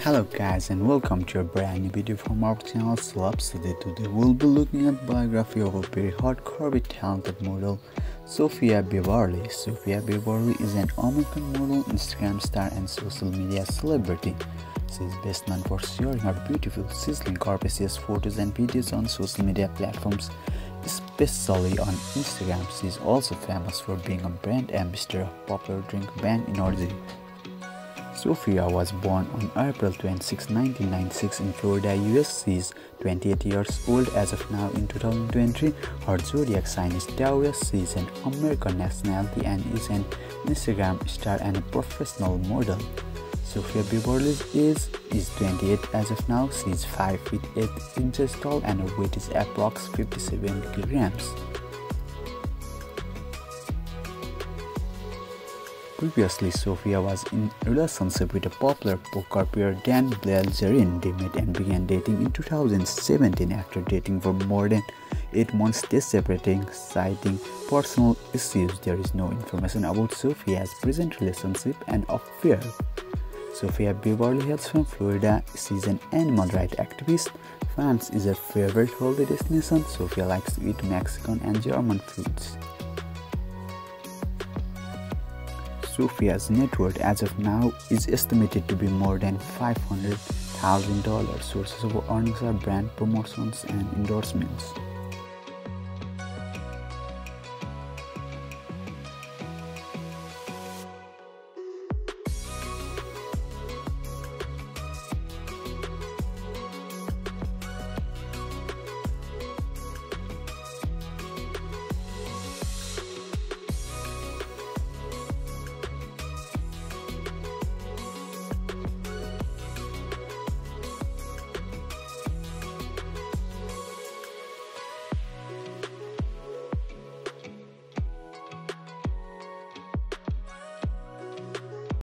Hello guys and welcome to a brand new video from our channel Celebs Today. Today we'll be looking at biography of a very hardcore talented model Sofia Bevarly. Sofia Bevarly is an American model, Instagram star and social media celebrity. She is best known for sharing her beautiful, sizzling, curvaceous photos and videos on social media platforms, especially on Instagram. She is also famous for being a brand ambassador of popular drink brand Energy. Sofia was born on April 26, 1996 in Florida, US. She is 28 years old as of now in 2020. Her zodiac sign is Taurus. She is an American nationality and is an Instagram star and a professional model. Sofia Bevarly's age is 28 as of now. She is 5 feet 8 inches tall and her weight is approx 57 kilograms. Previously, Sofia was in a relationship with a popular poker player Dan Bilzerian. They met and began dating in 2017 after dating for more than 8 months they separating, citing personal issues. There is no information about Sofia's present relationship and affair. Sofia Bevarly hails from Florida. Is an animal rights activist. France is her favorite holiday destination. Sofia likes to eat Mexican and German foods. Sofia's net worth as of now is estimated to be more than $500,000. Sources of earnings are brand promotions and endorsements.